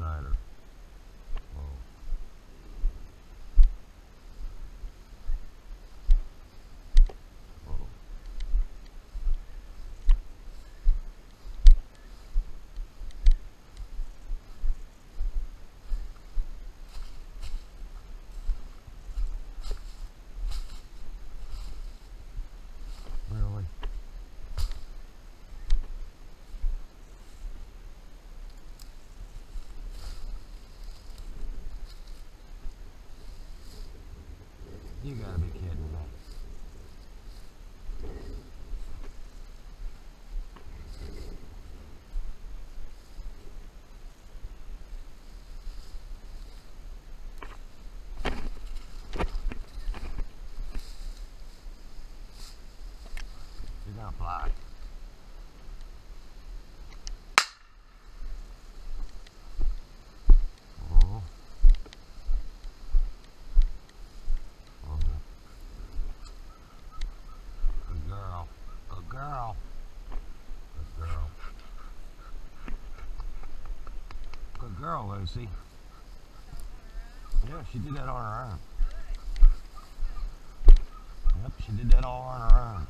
outsider You gotta be kidding me. She's gonna fly. Oh. Oh. Good girl. Good girl. Good girl. Girl, Lucy. Yeah, she did that on her own. Yep, she did that all on her own.